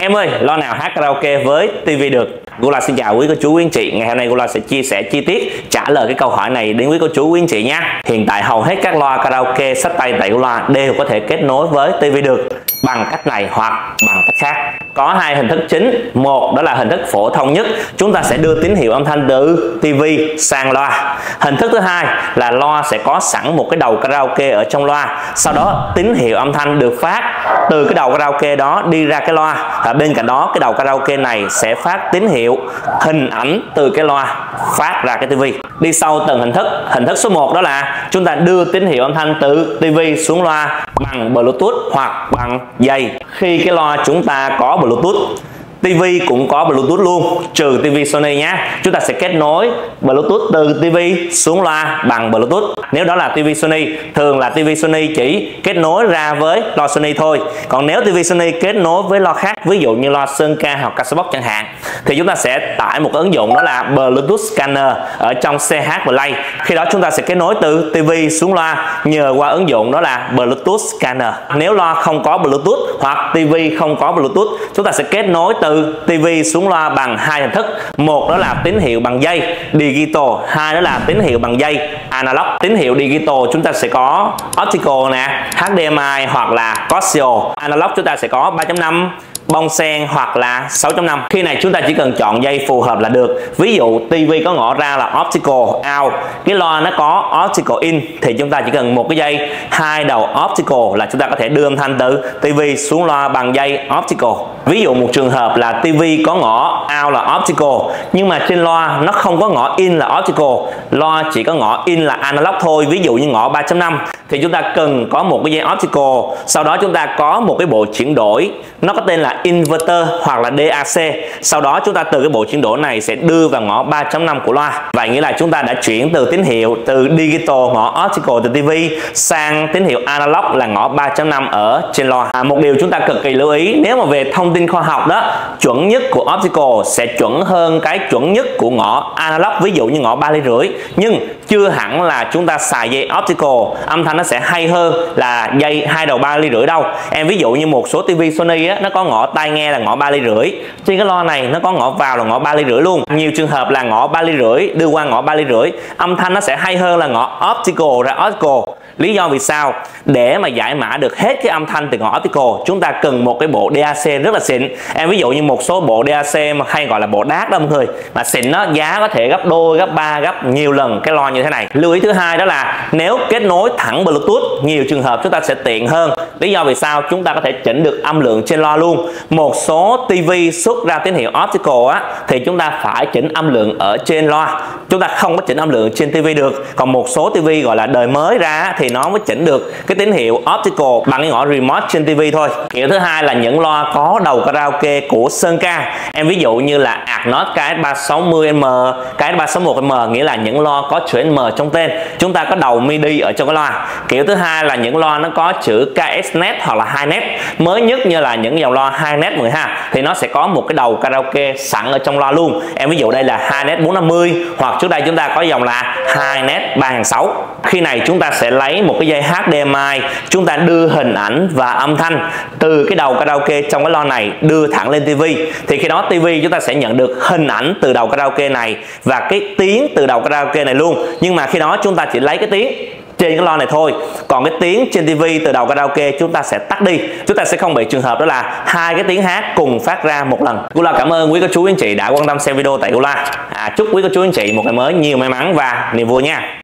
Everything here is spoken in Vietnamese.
em ơi, lo nào hát karaoke với TV được. Gula xin chào quý cô chú, quý anh chị. Ngày hôm nay Gula sẽ chia sẻ chi tiết, trả lời cái câu hỏi này đến quý cô chú, quý anh chị nha. hiện tại hầu hết các loa karaoke sách tay tại Gula đều có thể kết nối với TV được bằng cách này hoặc bằng cách khác. Có hai hình thức chính. Một, đó là hình thức phổ thông nhất. Chúng ta sẽ đưa tín hiệu âm thanh từ TV sang loa. Hình thức thứ hai là loa sẽ có sẵn một cái đầu karaoke ở trong loa. Sau đó, tín hiệu âm thanh được phát từ cái đầu karaoke đó đi ra cái loa. Và bên cạnh đó, cái đầu karaoke này sẽ phát tín hiệu hình ảnh từ cái loa phát ra cái TV đi sâu từng hình thức. Hình thức số 1 đó là chúng ta đưa tín hiệu âm thanh từ TV xuống loa bằng Bluetooth hoặc bằng dây. Khi cái loa chúng ta có Bluetooth TV cũng có Bluetooth luôn. Trừ TV Sony nhé chúng ta sẽ kết nối Bluetooth từ TV xuống loa bằng Bluetooth. Nếu đó là TV Sony, thường là TV Sony chỉ kết nối ra với loa Sony thôi. Còn nếu TV Sony kết nối với loa khác, ví dụ như loa Sơn Ca hoặc Casbox chẳng hạn, thì chúng ta sẽ tải một ứng dụng đó là Bluetooth Scanner ở trong CH Play. Khi đó chúng ta sẽ kết nối từ TV xuống loa nhờ qua ứng dụng đó là Bluetooth Scanner. Nếu loa không có Bluetooth hoặc TV không có Bluetooth, chúng ta sẽ kết nối từ từ TV xuống loa bằng hai hình thức. Một đó là tín hiệu bằng dây, digital. Hai đó là tín hiệu bằng dây, analog. Tín hiệu digital chúng ta sẽ có optical nè HDMI hoặc là coaxial analog chúng ta sẽ có 3.5 bông sen hoặc là 6.5 khi này chúng ta chỉ cần chọn dây phù hợp là được. Ví dụ TV có ngõ ra là optical out. Cái loa nó có optical in thì chúng ta chỉ cần một cái dây. Hai đầu optical là chúng ta có thể đưa âm thanh từ TV xuống loa bằng dây optical ví dụ một trường hợp là TV có ngõ out là optical nhưng mà trên loa nó không có ngõ in là optical. Loa chỉ có ngõ in là analog thôi ví dụ như ngõ 3.5 thì chúng ta cần có một cái dây optical sau đó chúng ta có một cái bộ chuyển đổi. Nó có tên là inverter hoặc là DAC sau đó chúng ta từ cái bộ chuyển đổi này sẽ đưa vào ngõ 3.5 của loa. Vậy nghĩa là chúng ta đã chuyển từ tín hiệu từ digital ngõ optical từ TV sang tín hiệu analog là ngõ 3.5 ở trên loa. À, một điều chúng ta cực kỳ lưu ý nếu mà về thông tin khoa học đó chuẩn nhất của optical sẽ chuẩn hơn cái chuẩn nhất của ngõ analog ví dụ như ngõ ba ly rưỡi. Nhưng chưa hẳn là chúng ta xài dây optical âm thanh nó sẽ hay hơn là dây hai đầu ba ly rưỡi đâu. Em ví dụ như một số tivi Sony á, nó có ngõ tai nghe là ngõ ba ly rưỡi. Trên cái lo này nó có ngõ vào là ngõ ba ly rưỡi luôn. Nhiều trường hợp là ngõ ba ly rưỡi đưa qua ngõ ba ly rưỡi. Âm thanh nó sẽ hay hơn là ngõ optical ra optical lý do vì sao? Để mà giải mã được hết cái âm thanh từ ngõ optical, chúng ta cần một cái bộ DAC rất là xịn. Em ví dụ như một số bộ DAC mà hay gọi là bộ đát đó mọi người, mà xịn nó giá có thể gấp đôi, gấp ba, gấp nhiều lần cái loa như thế này. Lưu ý thứ hai đó là nếu kết nối thẳng bluetooth, nhiều trường hợp chúng ta sẽ tiện hơn. Lý do vì sao? Chúng ta có thể chỉnh được âm lượng trên loa luôn. Một số TV xuất ra tín hiệu optical á, thì chúng ta phải chỉnh âm lượng ở trên loa. Chúng ta không có chỉnh âm lượng trên TV được. Còn một số TV gọi là đời mới ra thì nó mới chỉnh được cái tín hiệu optical bằng cái ngõ remote trên TV thôi. Kiểu thứ hai là những loa có đầu karaoke của Sơn Ca. Em ví dụ như là Atnos KS360M KS361M nghĩa là những loa có chữ M trong tên. Chúng ta có đầu MIDI ở trong cái loa. Kiểu thứ hai là những loa nó có chữ KSNet hoặc là HiNet mới nhất như là những dòng loa HiNet 10 ha, thì nó sẽ có một cái đầu karaoke sẵn ở trong loa luôn. Em ví dụ đây là HiNet 450 hoặc trước đây chúng ta có dòng là HiNet 36. khi này chúng ta sẽ lấy lấy một cái dây HDMI chúng ta đưa hình ảnh và âm thanh từ cái đầu karaoke trong cái lo này đưa thẳng lên TV thì khi đó TV chúng ta sẽ nhận được hình ảnh từ đầu karaoke này và cái tiếng từ đầu karaoke này luôn. Nhưng mà khi đó chúng ta chỉ lấy cái tiếng trên cái lo này thôi. Còn cái tiếng trên TV từ đầu karaoke chúng ta sẽ tắt đi. Chúng ta sẽ không bị trường hợp đó là hai cái tiếng hát cùng phát ra một lần. Gula cảm ơn quý cô chú anh chị đã quan tâm xem video tại Gula. À, chúc quý cô chú anh chị một ngày mới nhiều may mắn và niềm vui nha.